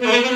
Mm-hmm.